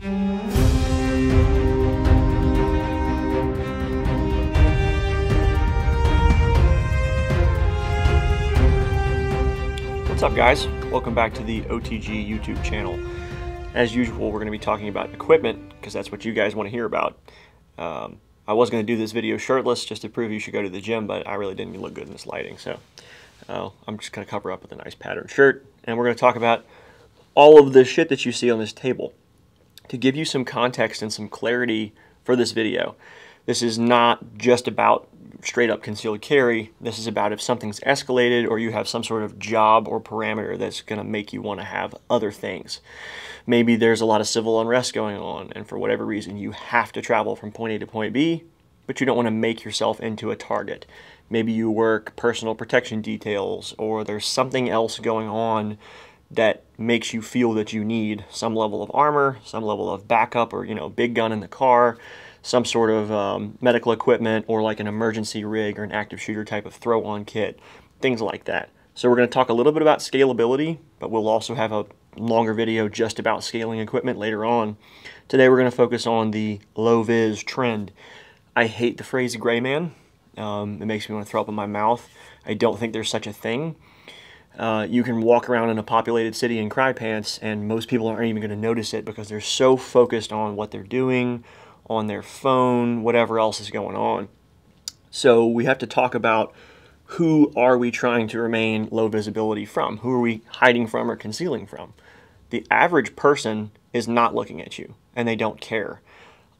What's up guys? Welcome back to the OTG YouTube channel. As usual, we're going to be talking about equipment because that's what you guys want to hear about. Um, I was going to do this video shirtless just to prove you should go to the gym, but I really didn't look good in this lighting, so uh, I'm just going to cover up with a nice patterned shirt, and we're going to talk about all of the shit that you see on this table. To give you some context and some clarity for this video, this is not just about straight up concealed carry. This is about if something's escalated or you have some sort of job or parameter that's going to make you want to have other things. Maybe there's a lot of civil unrest going on, and for whatever reason, you have to travel from point A to point B, but you don't want to make yourself into a target. Maybe you work personal protection details, or there's something else going on that makes you feel that you need some level of armor, some level of backup, or you know, big gun in the car some sort of um, medical equipment or like an emergency rig or an active shooter type of throw on kit, things like that. So we're going to talk a little bit about scalability, but we'll also have a longer video just about scaling equipment later on. Today we're going to focus on the low vis trend. I hate the phrase gray man. Um, it makes me want to throw up in my mouth. I don't think there's such a thing. Uh, you can walk around in a populated city in Crye pants and most people aren't even going to notice it because they're so focused on what they're doing, on their phone, whatever else is going on. So we have to talk about who are we trying to remain low visibility from? Who are we hiding from or concealing from? The average person is not looking at you and they don't care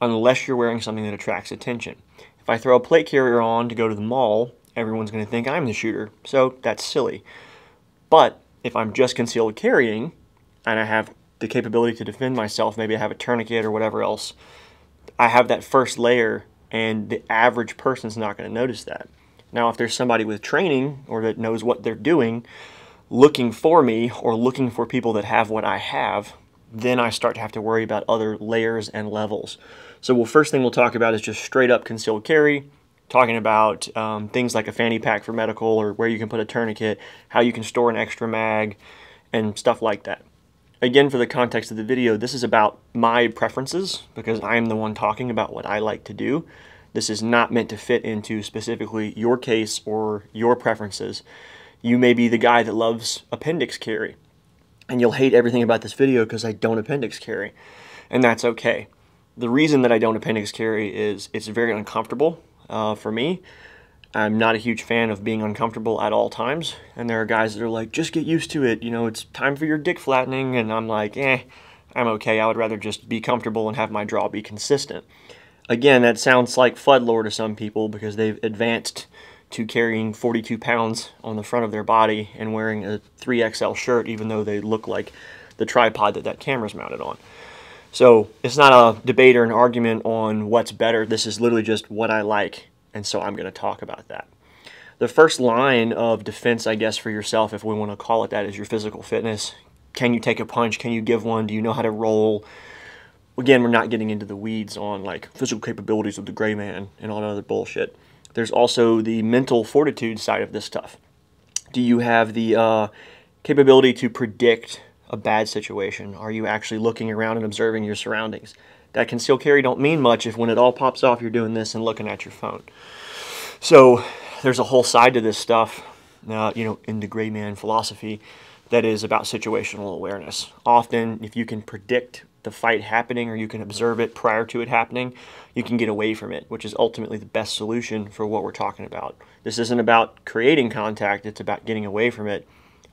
unless you're wearing something that attracts attention. If I throw a plate carrier on to go to the mall, everyone's going to think I'm the shooter, so that's silly. But if I'm just concealed carrying and I have the capability to defend myself, maybe I have a tourniquet or whatever else, I have that first layer and the average person's not going to notice that. Now, if there's somebody with training or that knows what they're doing, looking for me or looking for people that have what I have, then I start to have to worry about other layers and levels. So, well, first thing we'll talk about is just straight up concealed carry, talking about um, things like a fanny pack for medical or where you can put a tourniquet, how you can store an extra mag, and stuff like that. Again, for the context of the video, this is about my preferences because I'm the one talking about what I like to do. This is not meant to fit into specifically your case or your preferences. You may be the guy that loves appendix carry, and you'll hate everything about this video because I don't appendix carry, and that's okay. The reason that I don't appendix carry is it's very uncomfortable uh, for me. I'm not a huge fan of being uncomfortable at all times. And there are guys that are like, just get used to it. You know, it's time for your dick flattening. And I'm like, eh, I'm okay. I would rather just be comfortable and have my draw be consistent. Again, that sounds like Fudd lore to some people because they've advanced to carrying 42 pounds on the front of their body and wearing a 3XL shirt, even though they look like the tripod that that camera's mounted on. So it's not a debate or an argument on what's better. This is literally just what I like and so I'm going to talk about that. The first line of defense, I guess, for yourself, if we want to call it that, is your physical fitness. Can you take a punch? Can you give one? Do you know how to roll? Again, we're not getting into the weeds on like physical capabilities of the gray man and all that other bullshit. There's also the mental fortitude side of this stuff. Do you have the uh, capability to predict a bad situation? Are you actually looking around and observing your surroundings? that concealed carry don't mean much if when it all pops off you're doing this and looking at your phone. So there's a whole side to this stuff, uh, you know, in the gray man philosophy that is about situational awareness. Often, if you can predict the fight happening or you can observe it prior to it happening, you can get away from it, which is ultimately the best solution for what we're talking about. This isn't about creating contact, it's about getting away from it,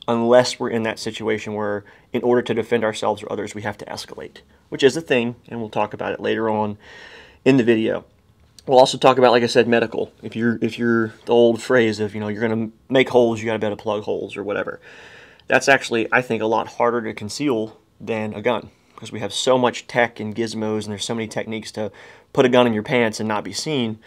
unless we're in that situation where, in order to defend ourselves or others, we have to escalate which is a thing, and we'll talk about it later on in the video. We'll also talk about, like I said, medical. If you're if you're the old phrase of you know you're going to make holes, you got to be able to plug holes or whatever. That's actually I think a lot harder to conceal than a gun because we have so much tech and gizmos and there's so many techniques to put a gun in your pants and not be seen.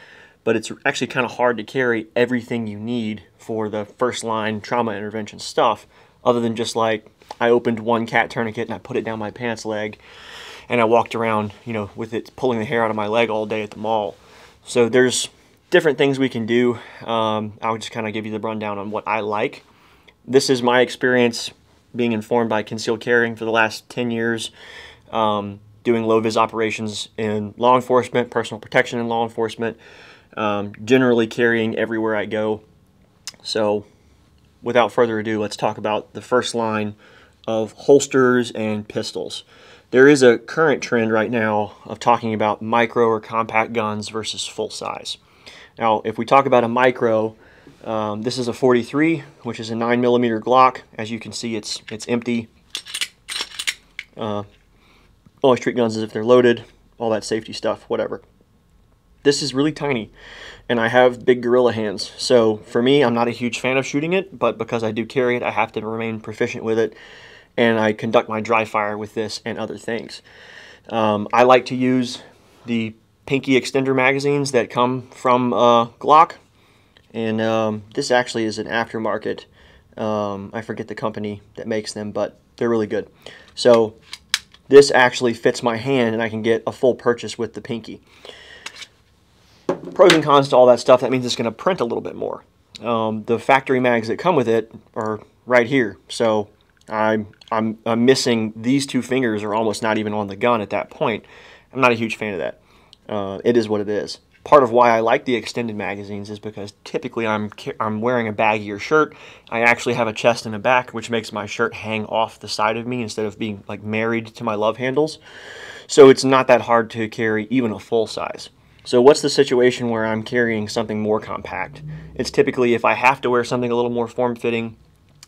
But it's actually kind of hard to carry everything you need for the first line trauma intervention stuff, other than just like I opened one cat tourniquet and I put it down my pants leg and I walked around, you know, with it pulling the hair out of my leg all day at the mall. So there's different things we can do. Um, I'll just kind of give you the rundown on what I like. This is my experience being informed by concealed carrying for the last 10 years. Um, doing low vis operations in law enforcement, personal protection in law enforcement, um, generally carrying everywhere I go. So, without further ado, let's talk about the first line of holsters and pistols. There is a current trend right now of talking about micro or compact guns versus full size. Now, if we talk about a micro, um, this is a 43, which is a 9 millimeter Glock. As you can see, it's it's empty. Uh, always treat guns as if they're loaded, all that safety stuff, whatever. This is really tiny, and I have big gorilla hands. So for me, I'm not a huge fan of shooting it, but because I do carry it, I have to remain proficient with it, and I conduct my dry fire with this and other things. Um, I like to use the pinky extender magazines that come from uh, Glock, and um, this actually is an aftermarket. Um, I forget the company that makes them, but they're really good. So this actually fits my hand and I can get a full purchase with the pinky. Pros and cons to all that stuff, that means it's going to print a little bit more. Um, the factory mags that come with it are right here. So I'm, I'm, I'm missing these two fingers are almost not even on the gun at that point. I'm not a huge fan of that. Uh, it is what it is part of why I like the extended magazines is because typically I'm I'm wearing a baggier shirt. I actually have a chest and a back, which makes my shirt hang off the side of me instead of being like married to my love handles. So it's not that hard to carry even a full size. So what's the situation where I'm carrying something more compact? It's typically if I have to wear something a little more form-fitting,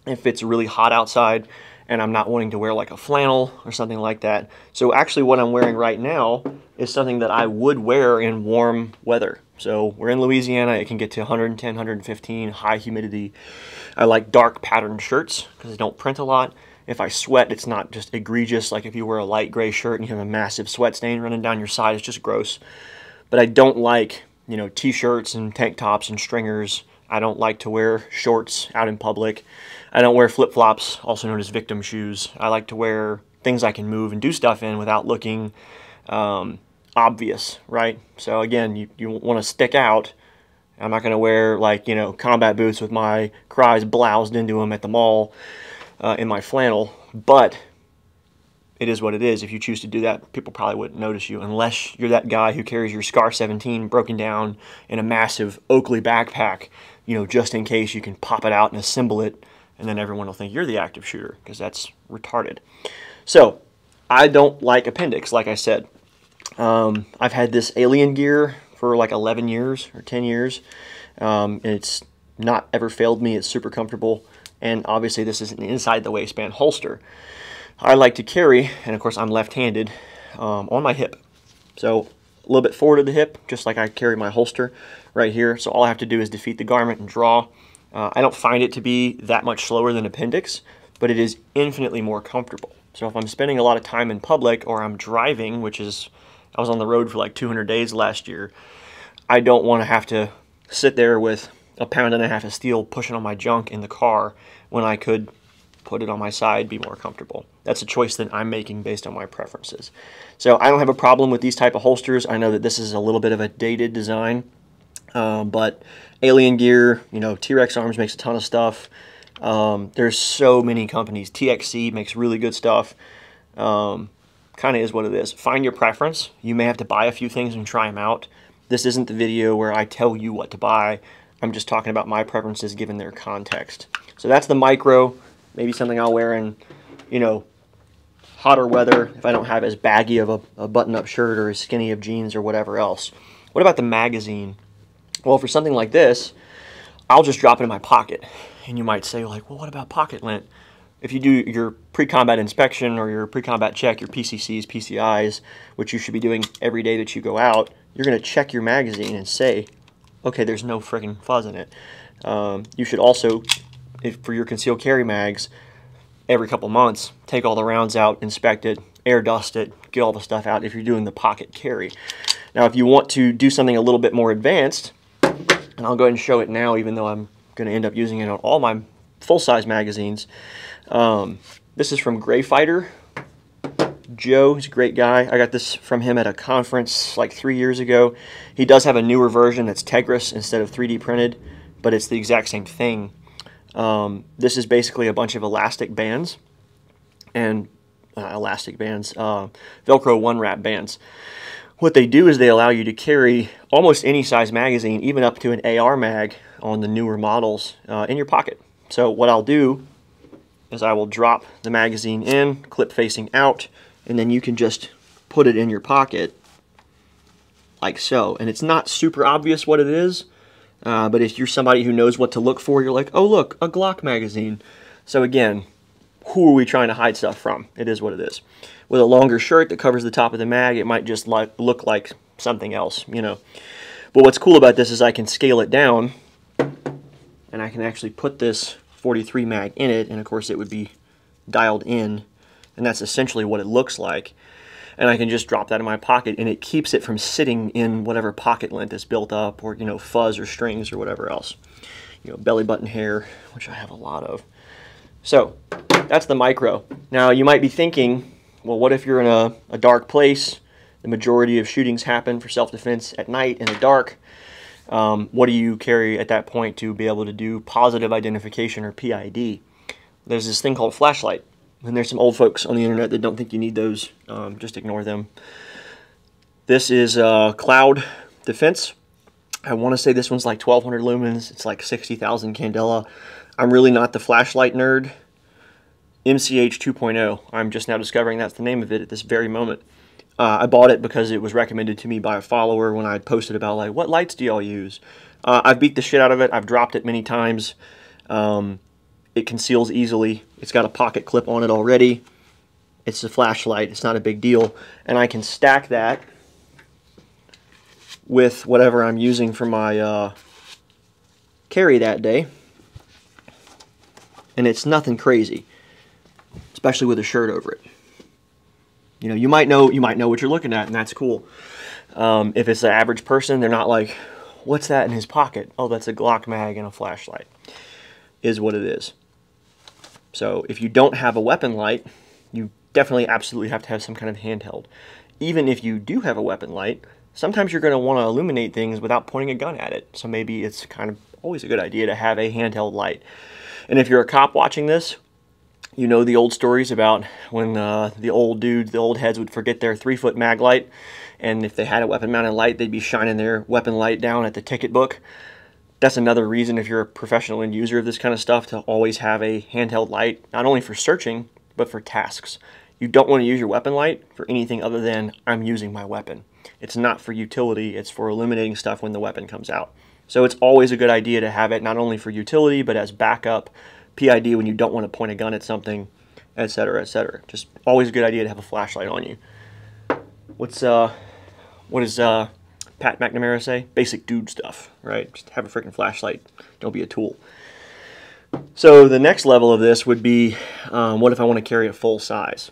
if it's really hot outside, and I'm not wanting to wear like a flannel or something like that. So actually what I'm wearing right now is something that I would wear in warm weather. So we're in Louisiana, it can get to 110, 115, high humidity. I like dark patterned shirts because they don't print a lot. If I sweat, it's not just egregious like if you wear a light gray shirt and you have a massive sweat stain running down your side, it's just gross. But I don't like, you know, t-shirts and tank tops and stringers. I don't like to wear shorts out in public. I don't wear flip-flops, also known as victim shoes. I like to wear things I can move and do stuff in without looking um, obvious, right? So again, you, you want to stick out. I'm not going to wear like, you know, combat boots with my Cryes bloused into them at the mall uh, in my flannel, but it is what it is. If you choose to do that, people probably wouldn't notice you unless you're that guy who carries your SCAR 17 broken down in a massive Oakley backpack, you know, just in case you can pop it out and assemble it and then everyone will think you're the active shooter because that's retarded. So I don't like appendix, like I said. Um, I've had this alien gear for like 11 years or 10 years. Um, it's not ever failed me. It's super comfortable. And obviously this is an inside the waistband holster. I like to carry, and of course I'm left-handed, um, on my hip. So a little bit forward of the hip, just like I carry my holster right here. So all I have to do is defeat the garment and draw. Uh, I don't find it to be that much slower than appendix, but it is infinitely more comfortable. So if I'm spending a lot of time in public or I'm driving, which is, I was on the road for like 200 days last year, I don't want to have to sit there with a pound and a half of steel pushing on my junk in the car when I could put it on my side, be more comfortable. That's a choice that I'm making based on my preferences. So I don't have a problem with these type of holsters. I know that this is a little bit of a dated design, um, but Alien Gear, you know, T-Rex Arms makes a ton of stuff. Um, there's so many companies. TXC makes really good stuff. Um, kind of is what it is. Find your preference. You may have to buy a few things and try them out. This isn't the video where I tell you what to buy. I'm just talking about my preferences given their context. So that's the micro. Maybe something I'll wear in, you know, hotter weather if I don't have as baggy of a, a button-up shirt or as skinny of jeans or whatever else. What about the magazine? Well, for something like this, I'll just drop it in my pocket. And you might say, like, well, what about pocket lint? If you do your pre-combat inspection or your pre-combat check, your PCCs, PCIs, which you should be doing every day that you go out, you're going to check your magazine and say, okay, there's no friggin' fuzz in it. Um, you should also, if for your concealed carry mags, every couple months, take all the rounds out, inspect it, air dust it, get all the stuff out if you're doing the pocket carry. Now, if you want to do something a little bit more advanced, and I'll go ahead and show it now even though I'm going to end up using it on all my full-size magazines. Um, this is from Gray Fighter. Joe, he's a great guy. I got this from him at a conference like three years ago. He does have a newer version that's Tegris instead of 3D printed, but it's the exact same thing. Um, this is basically a bunch of elastic bands, and uh, elastic bands, uh, Velcro one wrap bands. What they do is they allow you to carry almost any size magazine, even up to an AR mag on the newer models, uh, in your pocket. So what I'll do is I will drop the magazine in, clip facing out, and then you can just put it in your pocket like so. And it's not super obvious what it is, uh, but if you're somebody who knows what to look for, you're like, oh look, a Glock magazine. So again, who are we trying to hide stuff from? It is what it is. With a longer shirt that covers the top of the mag, it might just like look like something else, you know. But what's cool about this is I can scale it down and I can actually put this 43 mag in it and of course it would be dialed in and that's essentially what it looks like and I can just drop that in my pocket and it keeps it from sitting in whatever pocket lint is built up or you know fuzz or strings or whatever else. You know belly button hair which I have a lot of. So that's the micro. Now you might be thinking well what if you're in a, a dark place? The majority of shootings happen for self-defense at night in the dark. Um, what do you carry at that point to be able to do positive identification or PID there's this thing called flashlight and there's some old folks on the internet that don't think you need those. Um, just ignore them. This is uh, Cloud Defense. I want to say this one's like 1200 lumens. It's like 60,000 candela. I'm really not the flashlight nerd. MCH 2.0. I'm just now discovering that's the name of it at this very moment. Uh, I bought it because it was recommended to me by a follower when I posted about like, what lights do y'all use? Uh, I've beat the shit out of it. I've dropped it many times. Um, it conceals easily. It's got a pocket clip on it already. It's a flashlight. It's not a big deal. And I can stack that with whatever I'm using for my uh, carry that day. And it's nothing crazy, especially with a shirt over it. You know, you might know you might know what you're looking at, and that's cool. Um, if it's an average person, they're not like, "What's that in his pocket?" Oh, that's a Glock mag and a flashlight. Is what it is. So if you don't have a weapon light, you definitely absolutely have to have some kind of handheld. Even if you do have a weapon light, sometimes you're going to want to illuminate things without pointing a gun at it. So maybe it's kind of always a good idea to have a handheld light. And if you're a cop watching this, you know the old stories about when uh, the old dudes, the old heads would forget their three foot mag light. And if they had a weapon mounted light, they'd be shining their weapon light down at the ticket book that's another reason if you're a professional end user of this kind of stuff to always have a handheld light, not only for searching, but for tasks. You don't want to use your weapon light for anything other than I'm using my weapon. It's not for utility, it's for illuminating stuff when the weapon comes out. So it's always a good idea to have it not only for utility, but as backup, PID when you don't want to point a gun at something, etc., etc. Just always a good idea to have a flashlight on you. What's, uh, what is, uh, Pat McNamara say? Basic dude stuff, right? Just have a freaking flashlight. Don't be a tool. So the next level of this would be, um, what if I want to carry a full size?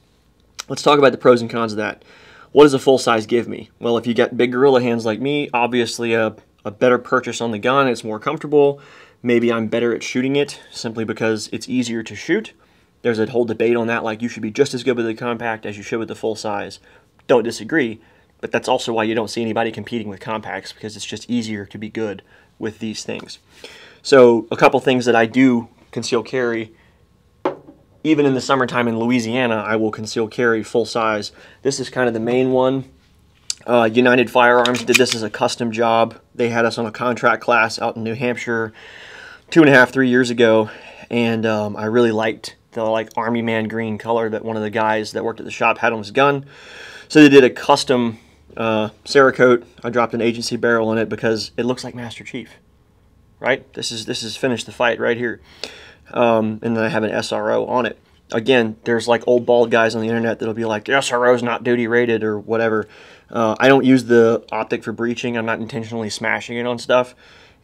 Let's talk about the pros and cons of that. What does a full size give me? Well, if you got big gorilla hands like me, obviously a, a better purchase on the gun. It's more comfortable. Maybe I'm better at shooting it simply because it's easier to shoot. There's a whole debate on that, like you should be just as good with the compact as you should with the full size. Don't disagree. But that's also why you don't see anybody competing with compacts because it's just easier to be good with these things. So a couple things that I do conceal carry, even in the summertime in Louisiana, I will conceal carry full size. This is kind of the main one. Uh, United Firearms did this as a custom job. They had us on a contract class out in New Hampshire two and a half, three years ago, and um, I really liked the like army man green color that one of the guys that worked at the shop had on his gun. So they did a custom uh, Cerakote, I dropped an agency barrel in it because it looks like Master Chief, right? This is this is finish the fight right here, um, and then I have an SRO on it. Again, there's like old bald guys on the internet that'll be like, SRO is not duty rated or whatever. Uh, I don't use the optic for breaching. I'm not intentionally smashing it on stuff,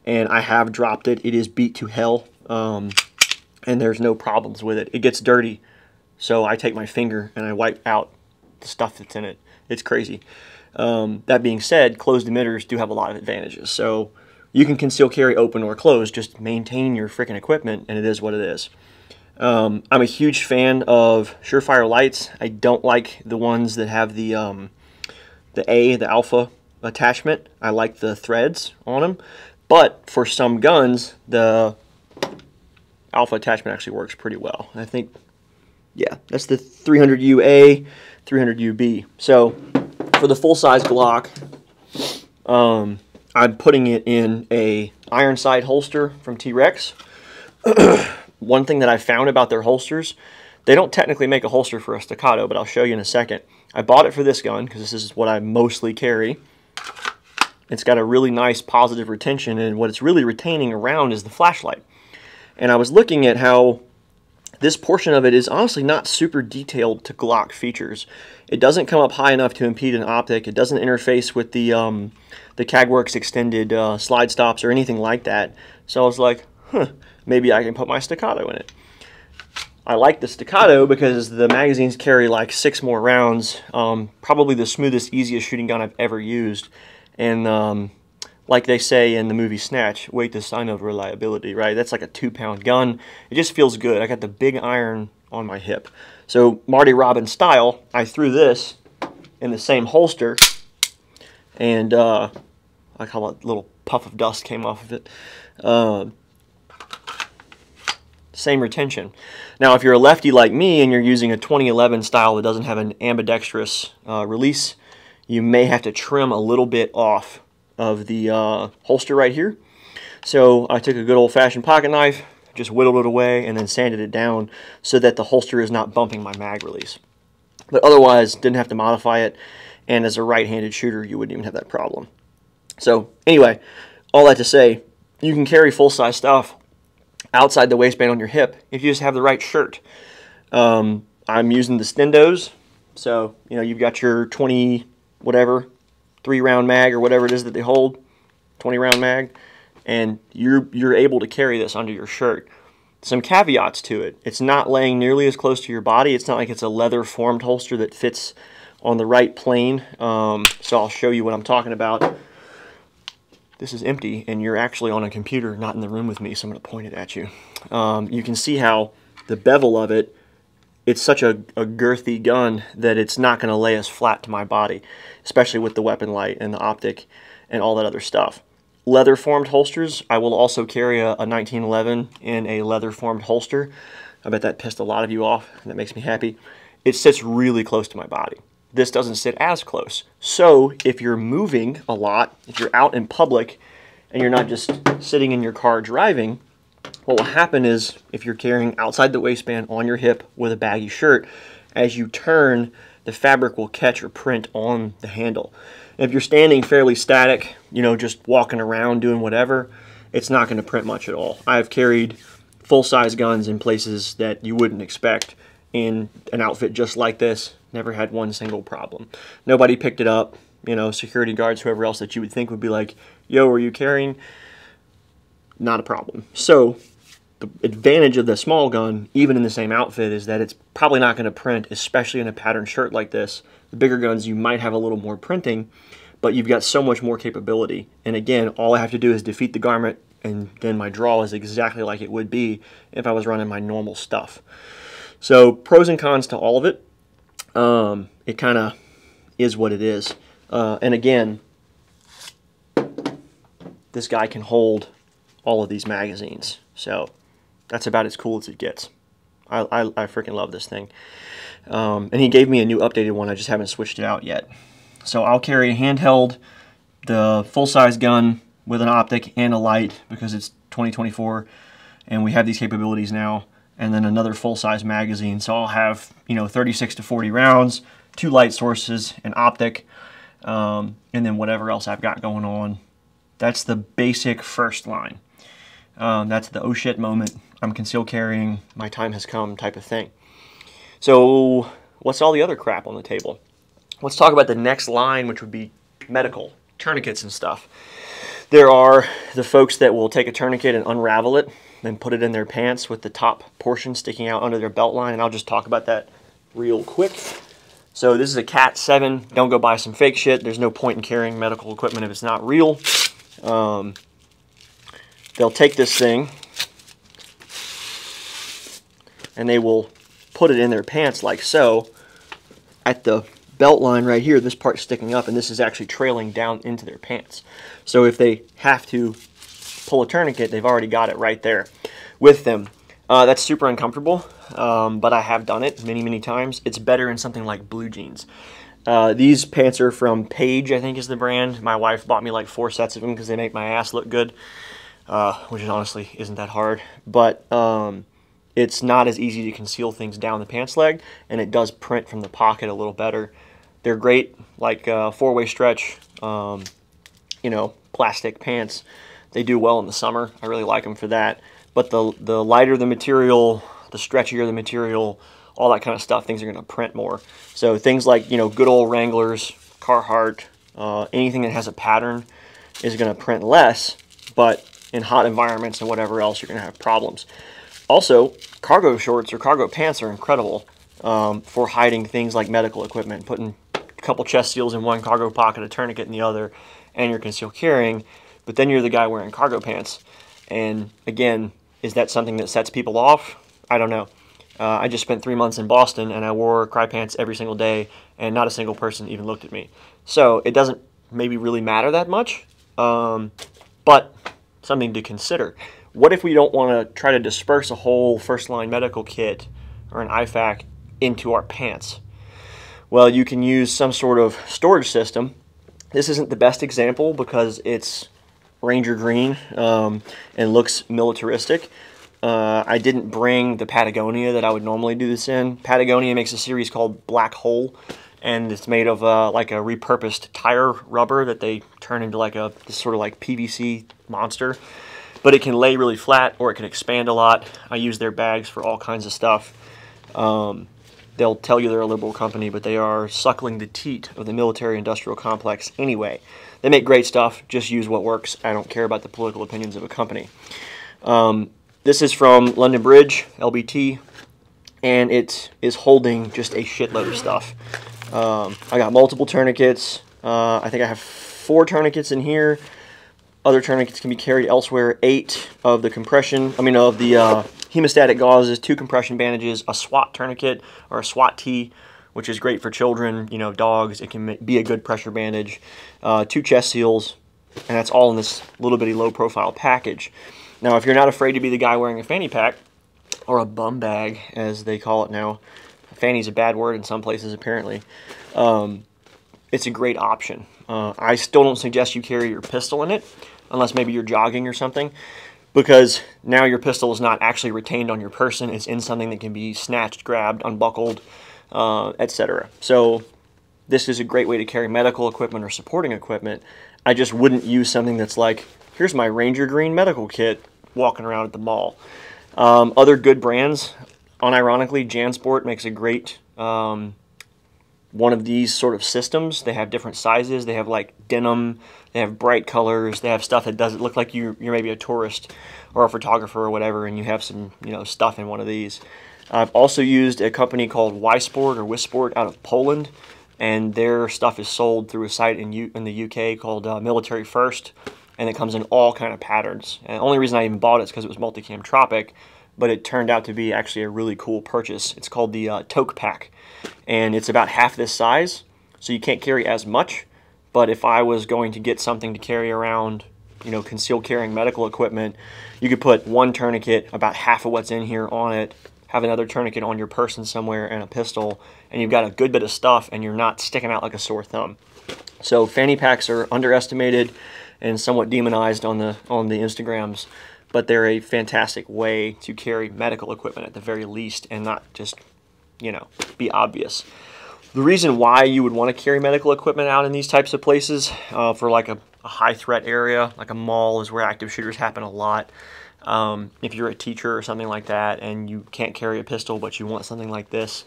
and I have dropped it. It is beat to hell, um, and there's no problems with it. It gets dirty, so I take my finger and I wipe out the stuff that's in it. It's crazy. Um, that being said, closed emitters do have a lot of advantages. So you can conceal carry open or closed, just maintain your freaking equipment, and it is what it is. Um, I'm a huge fan of Surefire lights. I don't like the ones that have the um, the A, the alpha attachment. I like the threads on them. But for some guns, the alpha attachment actually works pretty well. I think yeah, that's the 300UA, 300UB. So for the full-size Glock, um, I'm putting it in a iron sight holster from T-Rex. One thing that I found about their holsters, they don't technically make a holster for a staccato, but I'll show you in a second. I bought it for this gun because this is what I mostly carry. It's got a really nice positive retention, and what it's really retaining around is the flashlight. And I was looking at how this portion of it is honestly not super detailed to Glock features. It doesn't come up high enough to impede an optic. It doesn't interface with the um, the Kagwerks extended uh, slide stops or anything like that. So I was like, huh, maybe I can put my staccato in it. I like the staccato because the magazines carry like six more rounds. Um, probably the smoothest, easiest shooting gun I've ever used. And um, like they say in the movie Snatch, weight the sign of reliability, right? That's like a two pound gun. It just feels good. I got the big iron on my hip. So Marty Robbins style, I threw this in the same holster and uh, I call it a little puff of dust came off of it. Uh, same retention. Now, if you're a lefty like me and you're using a 2011 style that doesn't have an ambidextrous uh, release, you may have to trim a little bit off of the uh, holster right here. So I took a good old-fashioned pocket knife, just whittled it away, and then sanded it down so that the holster is not bumping my mag release. But otherwise, didn't have to modify it, and as a right-handed shooter, you wouldn't even have that problem. So anyway, all that to say, you can carry full-size stuff outside the waistband on your hip if you just have the right shirt. Um, I'm using the Stendos, so you know you've got your 20 whatever three round mag or whatever it is that they hold, 20 round mag, and you're you're able to carry this under your shirt. Some caveats to it: it's not laying nearly as close to your body. It's not like it's a leather formed holster that fits on the right plane. Um, so I'll show you what I'm talking about this is empty and you're actually on a computer not in the room with me so I'm going to point it at you. Um, you can see how the bevel of it it's such a, a girthy gun that it's not going to lay as flat to my body especially with the weapon light and the optic and all that other stuff. Leather formed holsters I will also carry a, a 1911 in a leather formed holster. I bet that pissed a lot of you off that makes me happy. It sits really close to my body this doesn't sit as close. So if you're moving a lot, if you're out in public and you're not just sitting in your car driving, what will happen is if you're carrying outside the waistband on your hip with a baggy shirt, as you turn, the fabric will catch or print on the handle. if you're standing fairly static, you know, just walking around doing whatever, it's not going to print much at all. I've carried full-size guns in places that you wouldn't expect in an outfit just like this Never had one single problem. Nobody picked it up. You know, security guards, whoever else that you would think would be like, yo, are you carrying? Not a problem. So the advantage of the small gun, even in the same outfit, is that it's probably not going to print, especially in a patterned shirt like this. The bigger guns, you might have a little more printing, but you've got so much more capability. And again, all I have to do is defeat the garment, and then my draw is exactly like it would be if I was running my normal stuff. So pros and cons to all of it um, it kind of is what it is. Uh, and again, this guy can hold all of these magazines. So that's about as cool as it gets. I, I, I freaking love this thing. Um, and he gave me a new updated one. I just haven't switched it out yet. So I'll carry a handheld, the full-size gun with an optic and a light because it's 2024 and we have these capabilities now and then another full-size magazine. So I'll have, you know, 36 to 40 rounds, two light sources, an optic, um, and then whatever else I've got going on. That's the basic first line. Um, that's the oh shit moment. I'm concealed carrying, my time has come type of thing. So what's all the other crap on the table? Let's talk about the next line, which would be medical, tourniquets and stuff. There are the folks that will take a tourniquet and unravel it then put it in their pants with the top portion sticking out under their belt line. And I'll just talk about that real quick. So this is a Cat 7. Don't go buy some fake shit. There's no point in carrying medical equipment if it's not real. Um, they'll take this thing and they will put it in their pants like so at the belt line right here this part's sticking up and this is actually trailing down into their pants so if they have to pull a tourniquet, they've already got it right there with them. Uh, that's super uncomfortable, um, but I have done it many, many times. It's better in something like blue jeans. Uh, these pants are from Paige, I think is the brand. My wife bought me like four sets of them because they make my ass look good, uh, which honestly isn't that hard. But um, it's not as easy to conceal things down the pants leg, and it does print from the pocket a little better. They're great, like uh, four-way stretch, um, you know, plastic pants. They do well in the summer. I really like them for that. But the, the lighter the material, the stretchier the material, all that kind of stuff, things are going to print more. So things like, you know, good old Wranglers, Carhartt, uh, anything that has a pattern is going to print less, but in hot environments and whatever else, you're going to have problems. Also, cargo shorts or cargo pants are incredible um, for hiding things like medical equipment, putting a couple chest seals in one cargo pocket, a tourniquet in the other, and you're concealed carrying, but then you're the guy wearing cargo pants. And again, is that something that sets people off? I don't know. Uh, I just spent three months in Boston and I wore Crye pants every single day, and not a single person even looked at me. So it doesn't maybe really matter that much, um, but something to consider. What if we don't want to try to disperse a whole first line medical kit or an IFAK into our pants? Well, you can use some sort of storage system. This isn't the best example because it's Ranger green um, and looks militaristic. Uh, I didn't bring the Patagonia that I would normally do this in. Patagonia makes a series called Black Hole, and it's made of uh, like a repurposed tire rubber that they turn into like a sort of like PVC monster. But it can lay really flat or it can expand a lot. I use their bags for all kinds of stuff. Um, they'll tell you they're a liberal company, but they are suckling the teat of the military industrial complex anyway. They make great stuff. Just use what works. I don't care about the political opinions of a company. Um, this is from London Bridge, LBT, and it is holding just a shitload of stuff. Um, I got multiple tourniquets. Uh, I think I have four tourniquets in here. Other tourniquets can be carried elsewhere. Eight of the compression, I mean, of the uh, hemostatic gauzes, two compression bandages, a SWAT tourniquet or a SWAT T, which is great for children, you know, dogs. It can be a good pressure bandage. Uh, two chest seals, and that's all in this little bitty low profile package. Now, if you're not afraid to be the guy wearing a fanny pack, or a bum bag, as they call it now, fanny's a bad word in some places apparently, um, it's a great option. Uh, I still don't suggest you carry your pistol in it, unless maybe you're jogging or something, because now your pistol is not actually retained on your person. It's in something that can be snatched, grabbed, unbuckled, uh, etc. So this is a great way to carry medical equipment or supporting equipment. I just wouldn't use something that's like, here's my Ranger Green medical kit walking around at the mall. Um, other good brands, unironically, JanSport makes a great um, one of these sort of systems. They have different sizes. They have like denim. They have bright colors. They have stuff that doesn't look like you, you're maybe a tourist or a photographer or whatever, and you have some you know stuff in one of these. I've also used a company called Ysport or Wisport out of Poland, and their stuff is sold through a site in, U in the UK called uh, Military First, and it comes in all kind of patterns. And the only reason I even bought it is because it was Multicam Tropic, but it turned out to be actually a really cool purchase. It's called the uh, Toque Pack, and it's about half this size, so you can't carry as much. But if I was going to get something to carry around, you know, concealed carrying medical equipment, you could put one tourniquet, about half of what's in here on it, have another tourniquet on your person somewhere and a pistol, and you've got a good bit of stuff and you're not sticking out like a sore thumb. So fanny packs are underestimated and somewhat demonized on the on the Instagrams, but they're a fantastic way to carry medical equipment at the very least and not just, you know, be obvious. The reason why you would want to carry medical equipment out in these types of places uh, for like a, a high threat area, like a mall is where active shooters happen a lot. Um, if you're a teacher or something like that and you can't carry a pistol but you want something like this,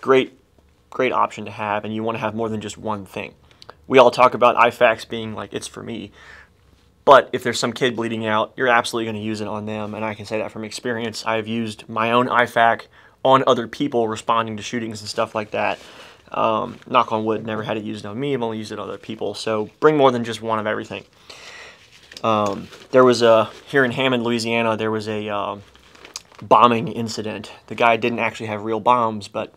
great, great option to have and you want to have more than just one thing. We all talk about IFAKs being like, it's for me. But if there's some kid bleeding out, you're absolutely going to use it on them. And I can say that from experience. I've used my own IFAK on other people responding to shootings and stuff like that. Um, knock on wood, never had it used on me. I've only used it on other people. So bring more than just one of everything. Um, there was a, here in Hammond, Louisiana, there was a uh, bombing incident. The guy didn't actually have real bombs, but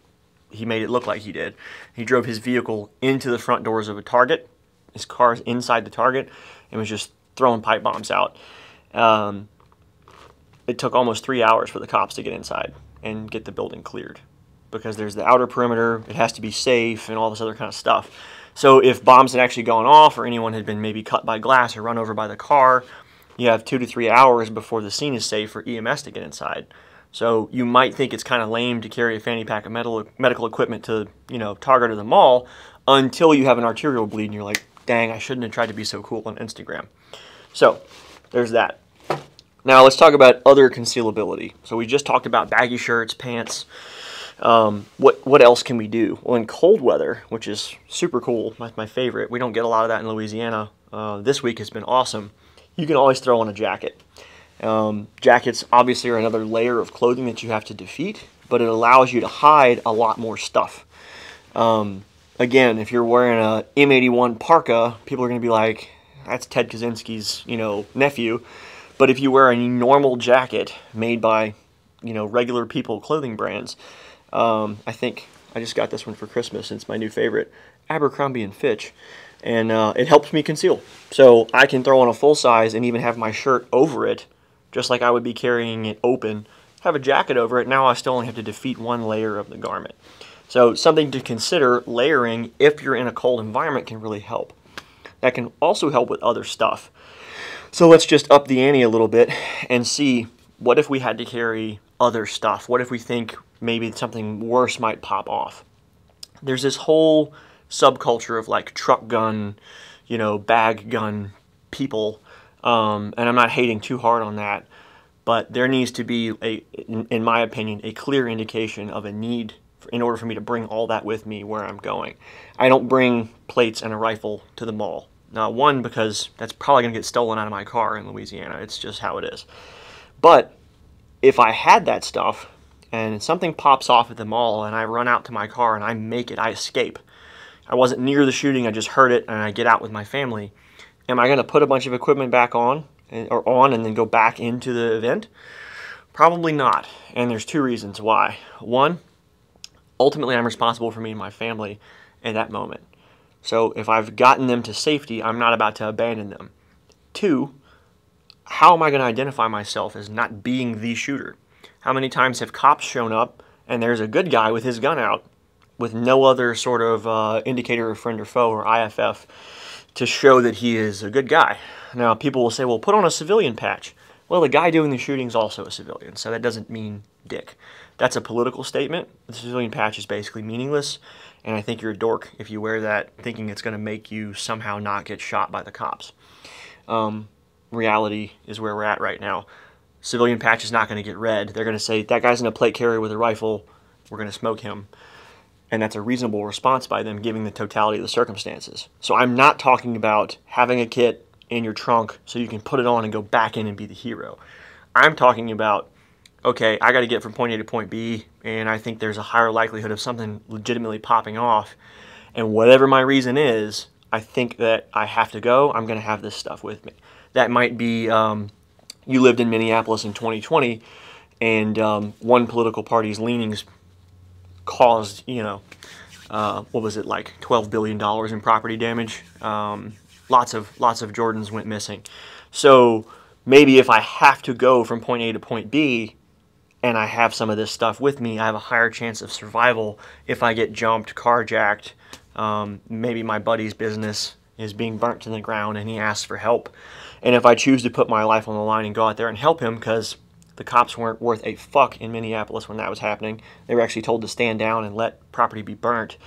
he made it look like he did. He drove his vehicle into the front doors of a Target. His car's inside the Target and was just throwing pipe bombs out. Um, it took almost three hours for the cops to get inside and get the building cleared because there's the outer perimeter, it has to be safe, and all this other kind of stuff. So if bombs had actually gone off or anyone had been maybe cut by glass or run over by the car, you have two to three hours before the scene is safe for EMS to get inside. So you might think it's kind of lame to carry a fanny pack of medical, medical equipment to, you know, Target or the mall until you have an arterial bleed and you're like, dang, I shouldn't have tried to be so cool on Instagram. So there's that. Now let's talk about other concealability. So we just talked about baggy shirts, pants. Um, what what else can we do? Well, in cold weather, which is super cool, my, my favorite. We don't get a lot of that in Louisiana. Uh, this week has been awesome. You can always throw on a jacket. Um, jackets obviously are another layer of clothing that you have to defeat, but it allows you to hide a lot more stuff. Um, again, if you're wearing a M81 parka, people are going to be like, "That's Ted Kaczynski's, you know, nephew." But if you wear a normal jacket made by, you know, regular people clothing brands, um, I think I just got this one for Christmas. It's my new favorite, Abercrombie and Fitch, and uh, it helps me conceal. So I can throw on a full size and even have my shirt over it, just like I would be carrying it open. Have a jacket over it. Now I still only have to defeat one layer of the garment. So something to consider layering if you're in a cold environment can really help. That can also help with other stuff. So let's just up the ante a little bit and see what if we had to carry other stuff? What if we think maybe something worse might pop off? There's this whole subculture of like truck gun, you know, bag gun people, um, and I'm not hating too hard on that, but there needs to be a, in my opinion, a clear indication of a need in order for me to bring all that with me where I'm going. I don't bring plates and a rifle to the mall. Now, one, because that's probably going to get stolen out of my car in Louisiana. It's just how it is. But if I had that stuff and something pops off at the mall and I run out to my car and I make it, I escape. I wasn't near the shooting, I just heard it and I get out with my family. Am I going to put a bunch of equipment back on or on and then go back into the event? Probably not. And there's two reasons why. One, ultimately I'm responsible for me and my family in that moment. So if I've gotten them to safety, I'm not about to abandon them. Two, how am I going to identify myself as not being the shooter? How many times have cops shown up and there's a good guy with his gun out with no other sort of uh, indicator of friend or foe or IFF to show that he is a good guy? Now, people will say, well, put on a civilian patch. Well, the guy doing the shooting is also a civilian, so that doesn't mean dick. That's a political statement. The civilian patch is basically meaningless, and I think you're a dork if you wear that thinking it's going to make you somehow not get shot by the cops. Um, reality is where we're at right now. Civilian patch is not going to get read. They're going to say, that guy's in a plate carrier with a rifle, we're going to smoke him. And that's a reasonable response by them given the totality of the circumstances. So I'm not talking about having a kit in your trunk so you can put it on and go back in and be the hero. I'm talking about, okay, I got to get from point A to point B, and I think there's a higher likelihood of something legitimately popping off. And whatever my reason is, I think that I have to go. I'm going to have this stuff with me. That might be um, you lived in Minneapolis in 2020, and um, one political party's leanings caused, you know, uh, what was it like, 12 billion dollars in property damage. Um, lots of lots of Jordans went missing. So maybe if I have to go from point A to point B, and I have some of this stuff with me, I have a higher chance of survival if I get jumped, carjacked. Um, maybe my buddy's business is being burnt to the ground and he asks for help. And if I choose to put my life on the line and go out there and help him because the cops weren't worth a fuck in Minneapolis when that was happening, they were actually told to stand down and let property be burnt.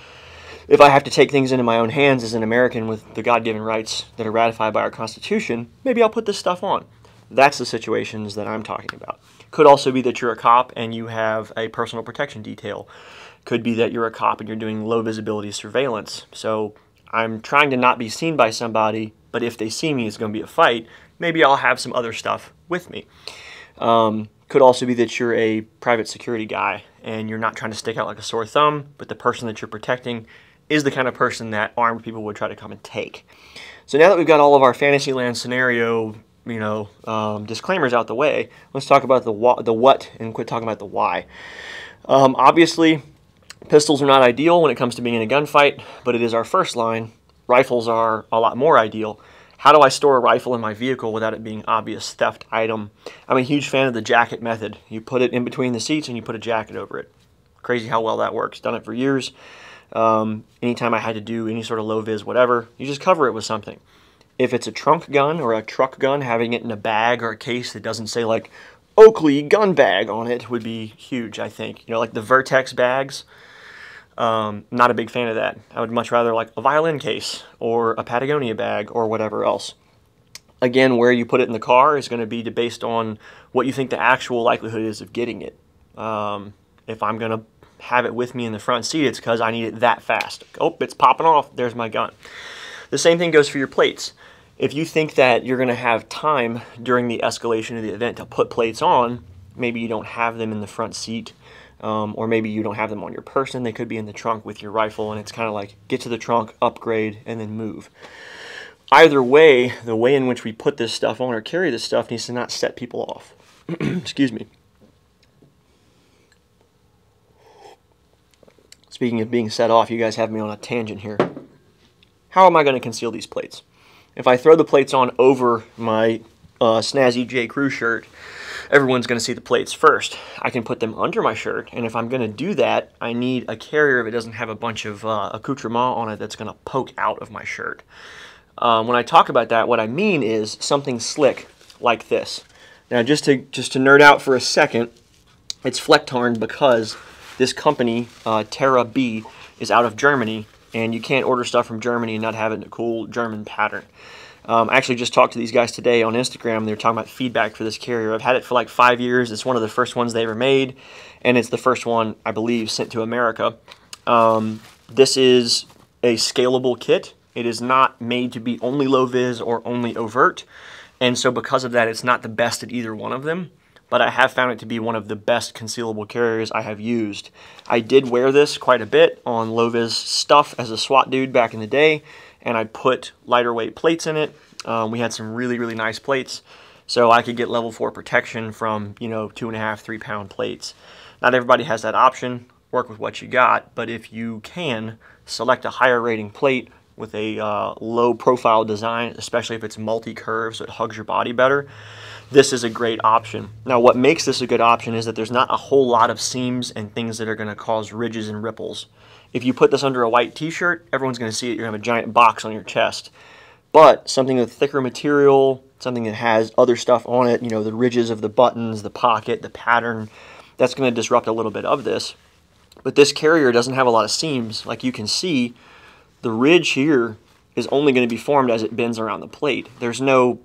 If I have to take things into my own hands as an American with the God given rights that are ratified by our Constitution, maybe I'll put this stuff on. That's the situations that I'm talking about. Could also be that you're a cop and you have a personal protection detail. Could be that you're a cop and you're doing low visibility surveillance. So I'm trying to not be seen by somebody, but if they see me, it's going to be a fight. Maybe I'll have some other stuff with me. Um, could also be that you're a private security guy and you're not trying to stick out like a sore thumb, but the person that you're protecting is the kind of person that armed people would try to come and take. So now that we've got all of our Fantasyland scenario, you know, um, disclaimers out the way, let's talk about the what, the what and quit talking about the why. Um, obviously, Pistols are not ideal when it comes to being in a gunfight, but it is our first line. Rifles are a lot more ideal. How do I store a rifle in my vehicle without it being obvious theft item? I'm a huge fan of the jacket method. You put it in between the seats and you put a jacket over it. Crazy how well that works. Done it for years. Um, anytime I had to do any sort of low vis, whatever, you just cover it with something. If it's a trunk gun or a truck gun, having it in a bag or a case that doesn't say like Oakley gun bag on it would be huge, I think. You know, like the Vertx bags. Um, not a big fan of that. I would much rather like a violin case or a Patagonia bag or whatever else. Again, where you put it in the car is going to be based on what you think the actual likelihood is of getting it. Um, if I'm going to have it with me in the front seat, it's because I need it that fast. Oh, it's popping off. There's my gun. The same thing goes for your plates. If you think that you're going to have time during the escalation of the event to put plates on, maybe you don't have them in the front seat um, or maybe you don't have them on your person. They could be in the trunk with your rifle, and it's kind of like get to the trunk, upgrade, and then move. Either way, the way in which we put this stuff on or carry this stuff needs to not set people off. Excuse me. Speaking of being set off, you guys have me on a tangent here. How am I going to conceal these plates? If I throw the plates on over my uh, snazzy J. Crew shirt, everyone's going to see the plates first. I can put them under my shirt, and if I'm going to do that, I need a carrier that doesn't have a bunch of uh, accoutrement on it that's going to poke out of my shirt. Um, when I talk about that, what I mean is something slick like this. Now, just to just to nerd out for a second, it's Flecktarn because this company, uh, Terra B, is out of Germany, and you can't order stuff from Germany and not have it in a cool German pattern. Um, I actually just talked to these guys today on Instagram. They were talking about feedback for this carrier. I've had it for like five years. It's one of the first ones they ever made, and it's the first one, I believe, sent to America. Um, this is a scalable kit. It is not made to be only low vis or only overt, and so because of that, it's not the best at either one of them. But I have found it to be one of the best concealable carriers I have used. I did wear this quite a bit on low vis stuff as a SWAT dude back in the day and I put lighter weight plates in it. Um, we had some really, really nice plates. So I could get level four protection from, you know, two and a half, three pound plates. Not everybody has that option. Work with what you got. But if you can, select a higher rating plate with a uh, low profile design, especially if it's multi-curve so it hugs your body better, this is a great option. Now what makes this a good option is that there's not a whole lot of seams and things that are going to cause ridges and ripples. If you put this under a white t-shirt, everyone's going to see it. You're going to have a giant box on your chest. But something with thicker material, something that has other stuff on it, you know, the ridges of the buttons, the pocket, the pattern, that's going to disrupt a little bit of this. But this carrier doesn't have a lot of seams. Like you can see, the ridge here is only going to be formed as it bends around the plate. There's no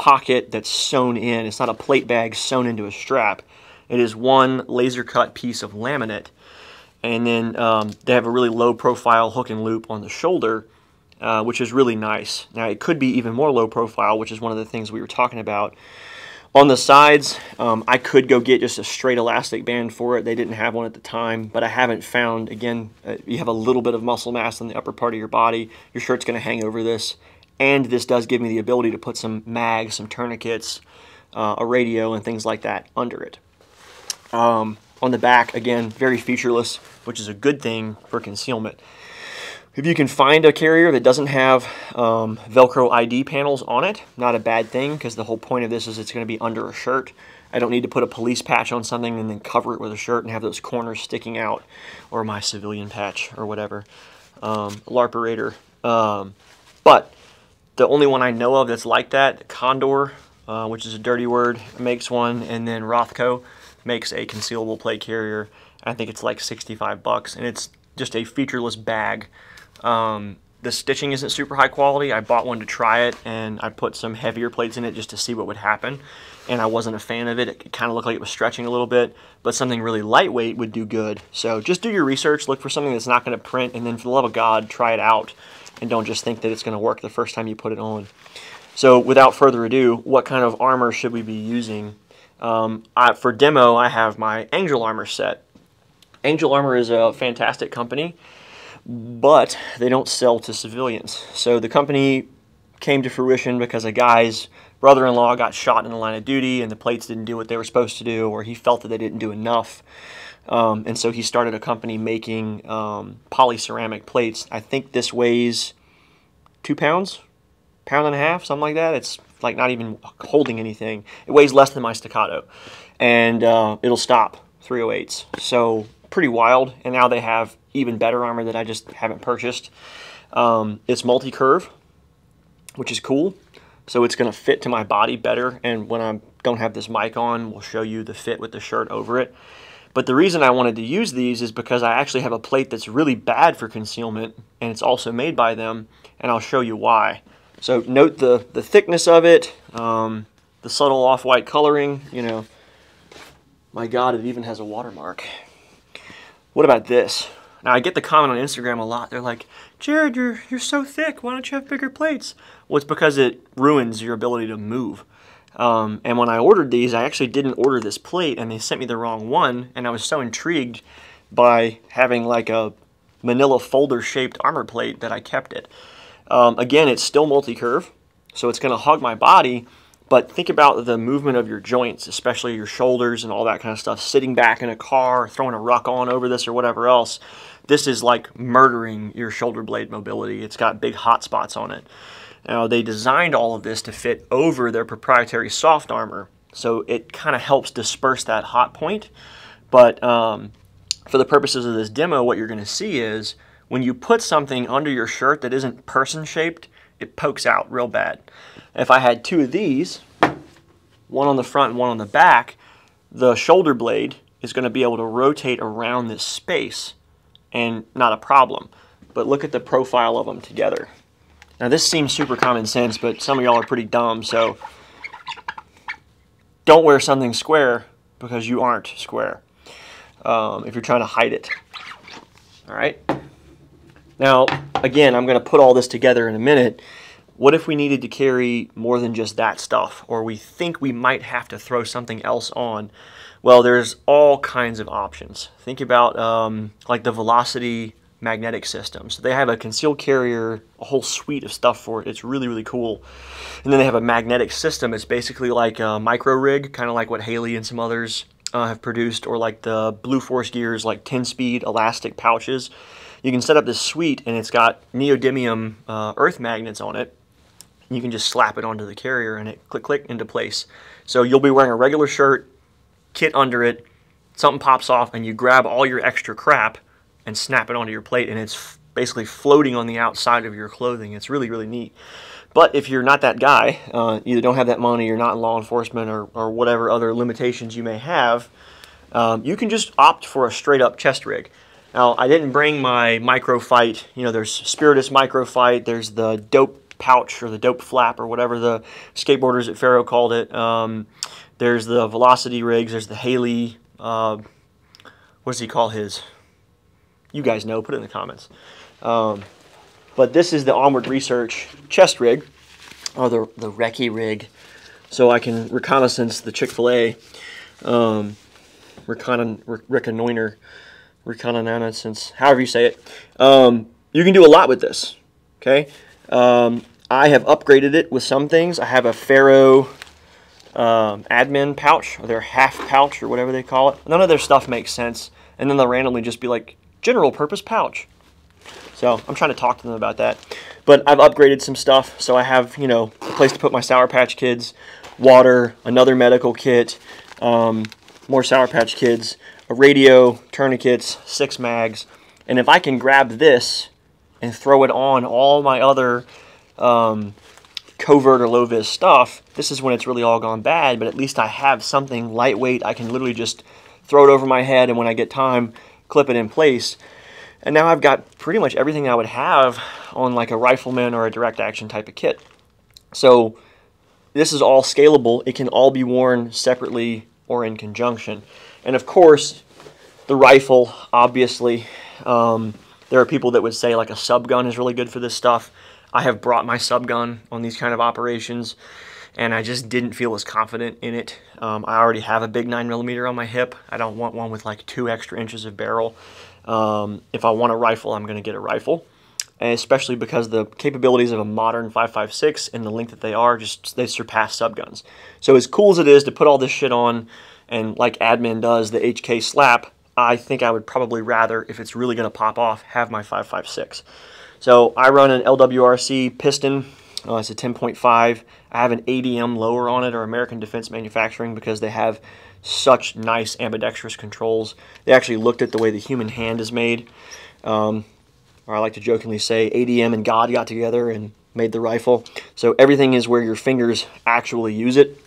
pocket that's sewn in. It's not a plate bag sewn into a strap. It is one laser cut piece of laminate and then um, they have a really low profile hook and loop on the shoulder, uh, which is really nice. Now it could be even more low profile, which is one of the things we were talking about. On the sides, um, I could go get just a straight elastic band for it. They didn't have one at the time, but I haven't found, again, uh, you have a little bit of muscle mass in the upper part of your body. Your shirt's going to hang over this. And this does give me the ability to put some mags, some tourniquets, uh, a radio, and things like that under it. Um, on the back, again, very featureless, which is a good thing for concealment. If you can find a carrier that doesn't have um, Velcro ID panels on it, not a bad thing because the whole point of this is it's going to be under a shirt. I don't need to put a police patch on something and then cover it with a shirt and have those corners sticking out, or my civilian patch or whatever, um, LARPerator. Um, but the only one I know of that's like that, Condor, uh, which is a dirty word, makes one, and then Rothco makes a concealable plate carrier. I think it's like 65 bucks, and it's just a featureless bag. Um, the stitching isn't super high quality. I bought one to try it, and I put some heavier plates in it just to see what would happen. And I wasn't a fan of it. It kind of looked like it was stretching a little bit, but something really lightweight would do good. So just do your research, look for something that's not going to print, and then for the love of God, try it out. And don't just think that it's going to work the first time you put it on. So without further ado, what kind of armor should we be using um, I, for demo, I have my Angel Armor set. Angel Armor is a fantastic company, but they don't sell to civilians. So the company came to fruition because a guy's brother-in-law got shot in the line of duty and the plates didn't do what they were supposed to do or he felt that they didn't do enough. Um, and so he started a company making um, polyceramic plates. I think this weighs two pounds, pound and a half, something like that. It's like not even holding anything. It weighs less than my staccato, and uh, it'll stop 308s. So pretty wild. And now they have even better armor that I just haven't purchased. Um, it's multi-curve, which is cool. So it's going to fit to my body better. And when I don't have this mic on, we'll show you the fit with the shirt over it. But the reason I wanted to use these is because I actually have a plate that's really bad for concealment, and it's also made by them, and I'll show you why. So note the, the thickness of it, um, the subtle off-white coloring, you know. My God, it even has a watermark. What about this? Now I get the comment on Instagram a lot. They're like, Jared, you're you're so thick. Why don't you have bigger plates? Well, it's because it ruins your ability to move. Um, and when I ordered these, I actually didn't order this plate, and they sent me the wrong one. And I was so intrigued by having like a Manila folder-shaped armor plate that I kept it. Um, again, it's still multi-curve, so it's going to hug my body. But think about the movement of your joints, especially your shoulders and all that kind of stuff. Sitting back in a car, throwing a ruck on over this or whatever else. This is like murdering your shoulder blade mobility. It's got big hot spots on it. Now, they designed all of this to fit over their proprietary soft armor, so it kind of helps disperse that hot point. But um, for the purposes of this demo, what you're going to see is when you put something under your shirt that isn't person shaped, it pokes out real bad. If I had two of these, one on the front and one on the back, the shoulder blade is going to be able to rotate around this space and not a problem. But look at the profile of them together. Now this seems super common sense, but some of y'all are pretty dumb, so don't wear something square because you aren't square um, if you're trying to hide it. All right. Now, again, I'm going to put all this together in a minute. What if we needed to carry more than just that stuff, or we think we might have to throw something else on? Well, there's all kinds of options. Think about um, like the Velocity magnetic system. So they have a concealed carrier, a whole suite of stuff for it. It's really, really cool. And then they have a magnetic system. It's basically like a micro rig, kind of like what Haley and some others uh, have produced, or like the Blue Force Gears, like 10 speed elastic pouches. You can set up this suite and it's got neodymium uh, earth magnets on it you can just slap it onto the carrier and it click click into place. So you'll be wearing a regular shirt, kit under it, something pops off and you grab all your extra crap and snap it onto your plate and it's basically floating on the outside of your clothing. It's really, really neat. But if you're not that guy, uh, either don't have that money, you're not in law enforcement, or, or whatever other limitations you may have, um, you can just opt for a straight up chest rig. Now, I didn't bring my microfight. You know, there's Spiritus microfight, there's the dope pouch or the dope flap or whatever the skateboarders at Ferro called it. Um, there's the Velocity rigs. There's the Haley. Uh, what does he call his? You guys know. Put it in the comments. Um, but this is the Onward Research chest rig, or the the recce rig, so I can reconnaissance the Chick Fil A. Um, recon, reconnoiter, reconnaissance, however you say it. Um, you can do a lot with this. Okay. Um, I have upgraded it with some things. I have a Ferro um, admin pouch, or their half pouch, or whatever they call it. None of their stuff makes sense, and then they'll randomly just be like, general purpose pouch. So I'm trying to talk to them about that. But I've upgraded some stuff, so I have, you know, a place to put my Sour Patch Kids, water, another medical kit, um, more Sour Patch Kids, a radio, tourniquets, six mags, and if I can grab this and throw it on all my other um, covert or low vis stuff, this is when it's really all gone bad. But at least I have something lightweight. I can literally just throw it over my head, and when I get time, clip it in place. And now I've got pretty much everything I would have on like a rifleman or a direct action type of kit. So this is all scalable. It can all be worn separately or in conjunction. And of course, the rifle, obviously, um, there are people that would say like a sub gun is really good for this stuff. I have brought my sub gun on these kind of operations and I just didn't feel as confident in it. Um, I already have a big 9mm on my hip. I don't want one with like two extra inches of barrel. Um, if I want a rifle, I'm going to get a rifle. And especially because the capabilities of a modern 5.56 and the length that they are, just they surpass subguns. So as cool as it is to put all this shit on, and like admin does, the HK slap, I think I would probably rather, if it's really going to pop off, have my 5.56. So I run an LWRC piston Uh, it's a 10.5. I have an ADM lower on it or American Defense Manufacturing because they have such nice ambidextrous controls. They actually looked at the way the human hand is made. Um, or I like to jokingly say ADM and God got together and made the rifle. So everything is where your fingers actually use it.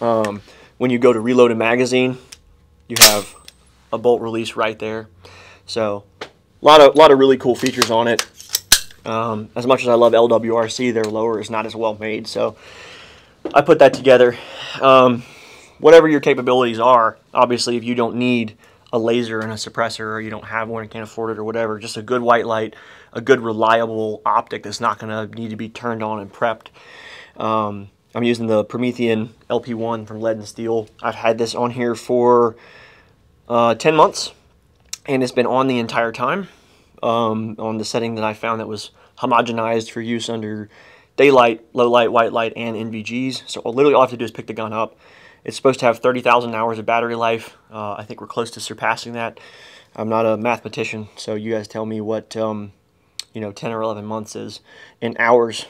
Um, when you go to reload a magazine, you have a bolt release right there. So a lot of, lot of really cool features on it. Um, as much as I love LWRC, their lower is not as well made. So I put that together. Um, whatever your capabilities are, obviously if you don't need a laser and a suppressor or you don't have one and can't afford it or whatever, just a good white light, a good reliable optic that's not going to need to be turned on and prepped. Um, I'm using the Promethean LP1 from Lead and Steel. I've had this on here for uh, 10 months and it's been on the entire time um, on the setting that I found that was homogenized for use under daylight, low light, white light, and NVGs. So literally all I have to do is pick the gun up. It's supposed to have 30,000 hours of battery life. Uh, I think we're close to surpassing that. I'm not a mathematician, so you guys tell me what, um, you know, 10 or 11 months is in hours.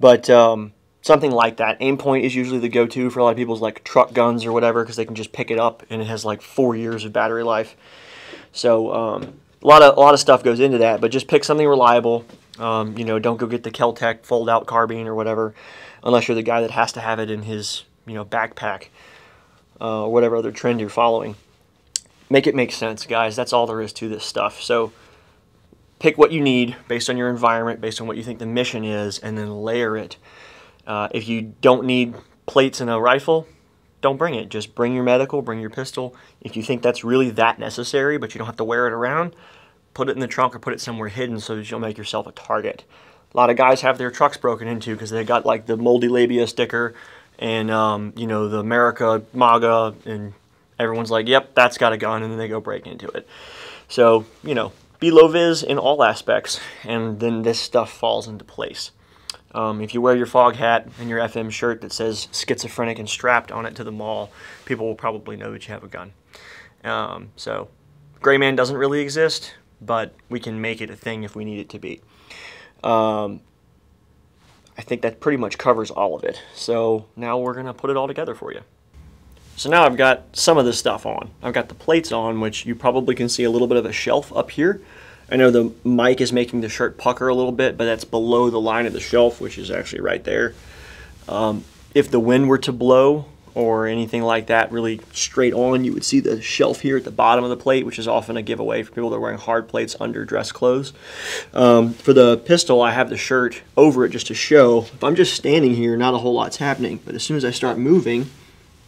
But um, something like that. Aimpoint is usually the go-to for a lot of people's like truck guns or whatever because they can just pick it up and it has like four years of battery life. So um, a lot of a lot of stuff goes into that, but just pick something reliable. Um, you know, don't go get the Kel-Tec fold-out carbine or whatever, unless you're the guy that has to have it in his you know backpack uh, or whatever other trend you're following. Make it make sense, guys. That's all there is to this stuff. So pick what you need based on your environment, based on what you think the mission is, and then layer it. Uh, if you don't need plates in a rifle, don't bring it. Just bring your medical, bring your pistol. If you think that's really that necessary, but you don't have to wear it around, put it in the trunk or put it somewhere hidden so that you'll make yourself a target. A lot of guys have their trucks broken into because they got like the molon labe sticker and um, you know the America MAGA, and everyone's like, "Yep, that's got a gun," and then they go break into it. So you know, be low vis in all aspects, and then this stuff falls into place. Um, if you wear your fog hat and your FM shirt that says schizophrenic and strapped on it to the mall, people will probably know that you have a gun. Um, so, gray man doesn't really exist, but we can make it a thing if we need it to be. Um, I think that pretty much covers all of it. So now we're to put it all together for you. So now I've got some of this stuff on. I've got the plates on, which you probably can see a little bit of a shelf up here. I know the mic is making the shirt pucker a little bit, but that's below the line of the shelf, which is actually right there. Um, if the wind were to blow or anything like that really straight on, you would see the shelf here at the bottom of the plate, which is often a giveaway for people that are wearing hard plates under dress clothes. Um, for the pistol, I have the shirt over it just to show. If I'm just standing here, not a whole lot's happening, but as soon as I start moving,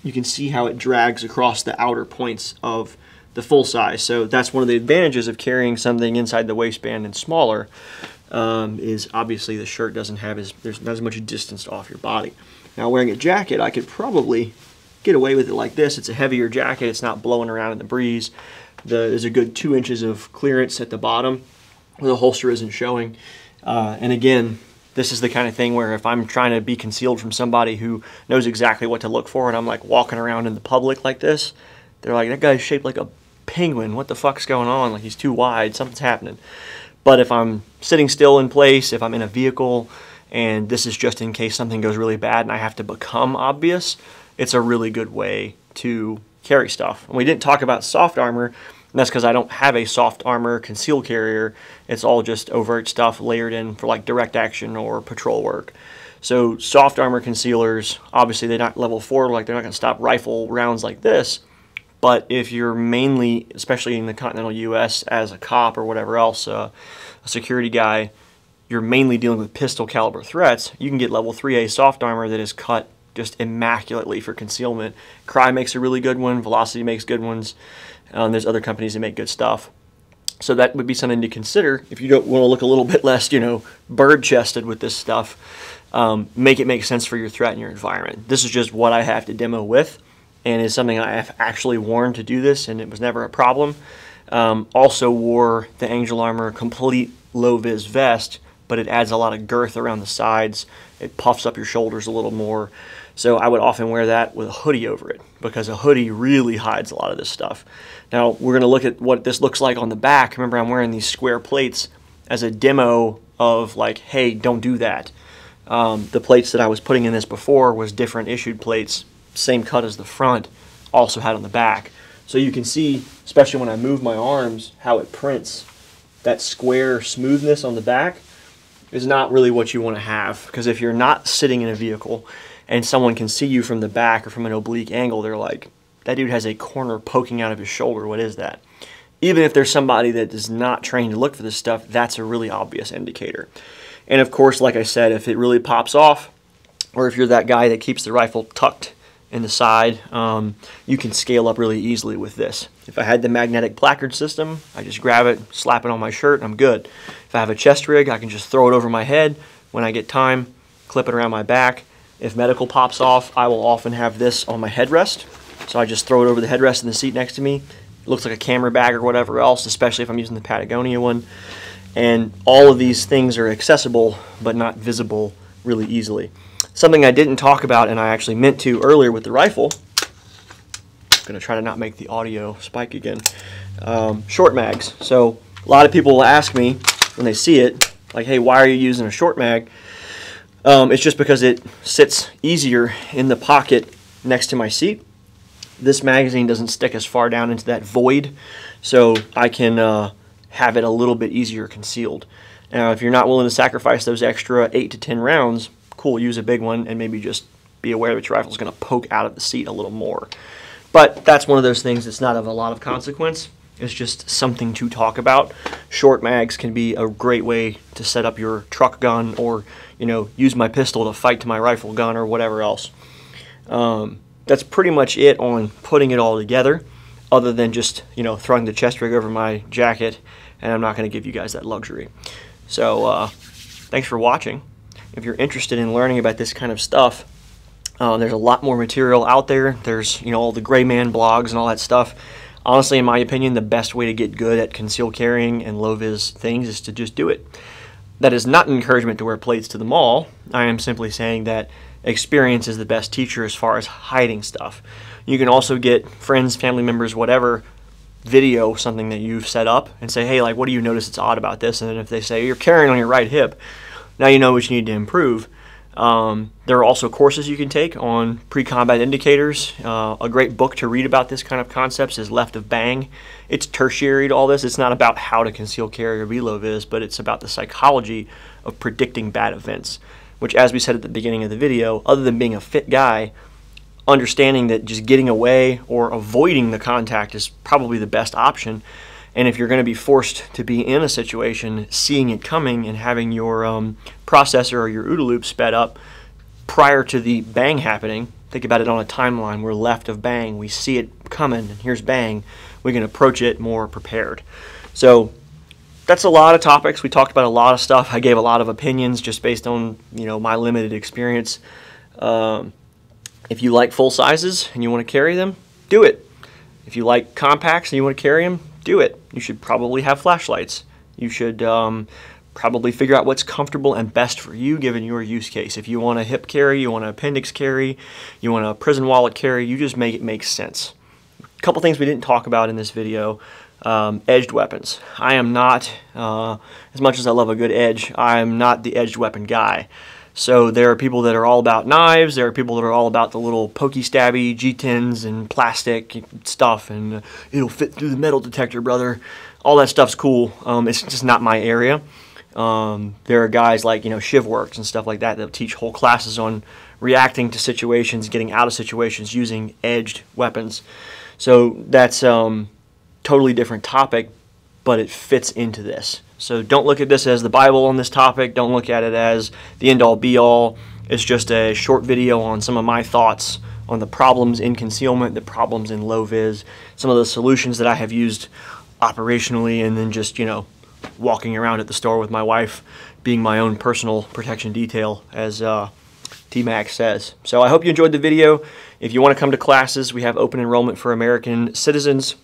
you can see how it drags across the outer points of the full size. So that's one of the advantages of carrying something inside the waistband and smaller um, is obviously the shirt doesn't have as, there's not as much distance off your body. Now wearing a jacket, I could probably get away with it like this. It's a heavier jacket. It's not blowing around in the breeze. The, there's a good two inches of clearance at the bottom where the holster isn't showing. Uh, and again, this is the kind of thing where if I'm trying to be concealed from somebody who knows exactly what to look for and I'm like walking around in the public like this, they're like, that guy's shaped like a penguin. What the fuck's going on? Like he's too wide. Something's happening. But if I'm sitting still in place, if I'm in a vehicle, and this is just in case something goes really bad and I have to become obvious, it's a really good way to carry stuff. And we didn't talk about soft armor, and that's because I don't have a soft armor concealed carrier. It's all just overt stuff layered in for like direct action or patrol work. So soft armor concealers, obviously they're not level four, like they're not to stop rifle rounds like this, but if you're mainly, especially in the continental U.S., as a cop or whatever else, uh, a security guy, you're mainly dealing with pistol caliber threats, you can get level 3A soft armor that is cut just immaculately for concealment. Crye makes a really good one, Velocity makes good ones, um, there's other companies that make good stuff. So that would be something to consider if you don't want to look a little bit less, you know, bird-chested with this stuff. Um, make it make sense for your threat and your environment. This is just what I have to demo with and is something I have actually worn to do this, and it was never a problem. Um, also wore the Angel Armor complete low vis vest, but it adds a lot of girth around the sides. It puffs up your shoulders a little more. So I would often wear that with a hoodie over it because a hoodie really hides a lot of this stuff. Now we're going to look at what this looks like on the back. Remember I'm wearing these square plates as a demo of like, hey, don't do that. Um, the plates that I was putting in this before was different issued plates, same cut as the front, also had on the back. So you can see, especially when I move my arms, how it prints. That square smoothness on the back is not really what you want to have because if you're not sitting in a vehicle and someone can see you from the back or from an oblique angle, they're like, that dude has a corner poking out of his shoulder. What is that? Even if there's somebody that is not trained to look for this stuff, that's a really obvious indicator. And of course, like I said, if it really pops off, or if you're that guy that keeps the rifle tucked in the side, um, you can scale up really easily with this. If I had the magnetic placard system, I just grab it, slap it on my shirt, and I'm good. If I have a chest rig, I can just throw it over my head when I get time, clip it around my back. If medical pops off, I will often have this on my headrest. So I just throw it over the headrest in the seat next to me. It looks like a camera bag or whatever else, especially if I'm using the Patagonia one. And all of these things are accessible but not visible really easily. Something I didn't talk about and I actually meant to earlier with the rifle, I'm going to try to not make the audio spike again, um, short mags. So a lot of people will ask me when they see it, like, hey, why are you using a short mag? Um, it's just because it sits easier in the pocket next to my seat. This magazine doesn't stick as far down into that void, so I can uh, have it a little bit easier concealed. Now, if you're not willing to sacrifice those extra 8 to 10 rounds, cool, use a big one and maybe just be aware that your rifle is going to poke out of the seat a little more. But that's one of those things that's not of a lot of consequence. It's just something to talk about. Short mags can be a great way to set up your truck gun or, you know, use my pistol to fight to my rifle gun or whatever else. Um, that's pretty much it on putting it all together other than just, you know, throwing the chest rig over my jacket and I'm not going to give you guys that luxury. So, uh, thanks for watching if you're interested in learning about this kind of stuff, uh, there's a lot more material out there. There's, you know, all the gray man blogs and all that stuff. Honestly, in my opinion, the best way to get good at concealed carrying and low vis things is to just do it. That is not an encouragement to wear plates to the mall. I am simply saying that experience is the best teacher as far as hiding stuff. You can also get friends, family members, whatever, video something that you've set up and say, hey, like, what do you notice it's odd about this? And if they say, you're carrying on your right hip, now you know what you need to improve. Um, there are also courses you can take on pre-combat indicators. Uh, a great book to read about this kind of concepts is Left of Bang. It's tertiary to all this. It's not about how to conceal carry or be is, but it's about the psychology of predicting bad events. Which, as we said at the beginning of the video, other than being a fit guy, understanding that just getting away or avoiding the contact is probably the best option and if you're going to be forced to be in a situation, seeing it coming and having your um, processor or your OODA loop sped up prior to the bang happening, think about it on a timeline. We're left of bang, we see it coming, and here's bang. We can approach it more prepared. So that's a lot of topics. We talked about a lot of stuff. I gave a lot of opinions just based on you know my limited experience. Um, if you like full sizes and you want to carry them, do it. If you like compacts and you want to carry them, do it. You should probably have flashlights. You should um, probably figure out what's comfortable and best for you given your use case. If you want a hip carry, you want an appendix carry, you want a prison wallet carry, you just make it make sense. A couple things we didn't talk about in this video. Um, edged weapons. I am not, uh, as much as I love a good edge, I am not the edged weapon guy. So there are people that are all about knives. There are people that are all about the little pokey stabby G10s and plastic stuff, and uh, it'll fit through the metal detector, brother. All that stuff's cool. Um, it's just not my area. Um, there are guys like you know ShivWorks and stuff like that that teach whole classes on reacting to situations, getting out of situations using edged weapons. So that's um, totally different topic, but it fits into this. So don't look at this as the Bible on this topic. Don't look at it as the end all be all. It's just a short video on some of my thoughts on the problems in concealment, the problems in low vis, some of the solutions that I have used operationally, and then just, you know, walking around at the store with my wife, being my own personal protection detail, as uh, T-Max says. So I hope you enjoyed the video. If you want to come to classes, we have open enrollment for American citizens.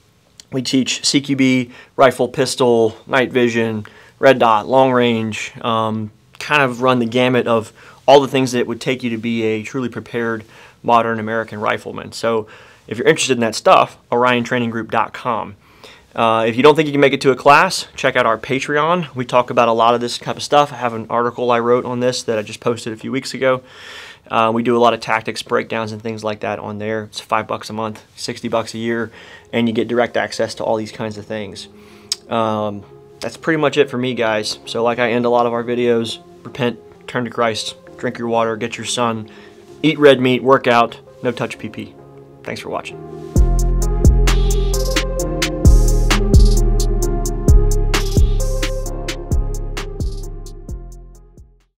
We teach CQB, rifle, pistol, night vision, red dot, long range, um, kind of run the gamut of all the things that would take you to be a truly prepared modern American rifleman. So if you're interested in that stuff, oriontraininggroup.com. Uh, if you don't think you can make it to a class, check out our Patreon. We talk about a lot of this type of stuff. I have an article I wrote on this that I just posted a few weeks ago. Uh, we do a lot of tactics breakdowns and things like that on there. It's five bucks a month, 60 bucks a year, and you get direct access to all these kinds of things. Um, that's pretty much it for me, guys. So like I end a lot of our videos, repent, turn to Christ, drink your water, get your sun, eat red meat, work out, no touch PP. Thanks for watching.